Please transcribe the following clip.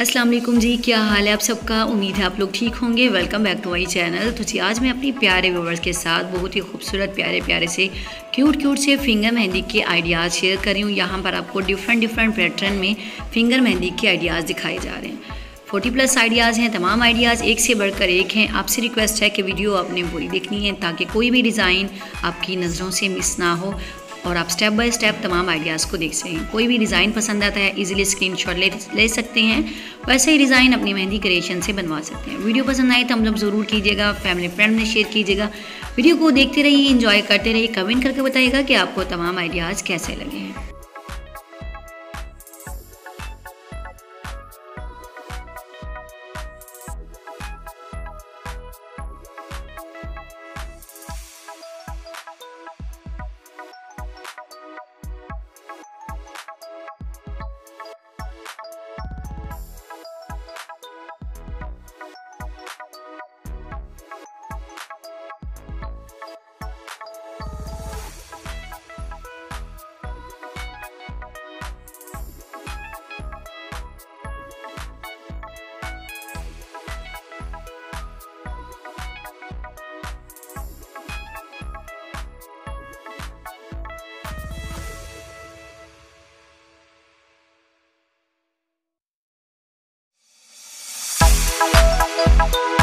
अस्सलाम वालेकुम जी, क्या हाल है आप सबका? उम्मीद है आप लोग ठीक होंगे। Welcome back to my channel तो जी, आज मैं अपनी प्यारे व्यूवर्स के साथ बहुत ही खूबसूरत, प्यारे प्यारे से क्यूट क्यूट से फिंगर मेहंदी के आइडियाज़ शेयर कर रही हूँ। यहाँ पर आपको डिफरेंट डिफरेंट पैटर्न में फिंगर मेहंदी के आइडियाज़ दिखाए जा रहे हैं। फोर्टी प्लस आइडियाज़ हैं, तमाम आइडियाज़ एक से बढ़कर एक हैं। आपसे रिक्वेस्ट है कि वीडियो आपने पूरी देखनी है ताकि कोई भी डिज़ाइन आपकी नज़रों से मिस ना हो। और आप स्टेप बाय स्टेप तमाम आइडियाज़ को देख सकें कोई भी डिज़ाइन पसंद आता है इजीली स्क्रीनशॉट ले ले सकते हैं। वैसे ही डिज़ाइन अपनी मेहंदी क्रिएशन से बनवा सकते हैं। वीडियो पसंद आए तो हम लोग ज़रूर कीजिएगा फैमिली फ्रेंड में शेयर कीजिएगा। वीडियो को देखते रहिए इंजॉय करते रहिए। कमेंट करके बताइएगा कि आपको तमाम आइडियाज़ कैसे लगे हैं। Bye.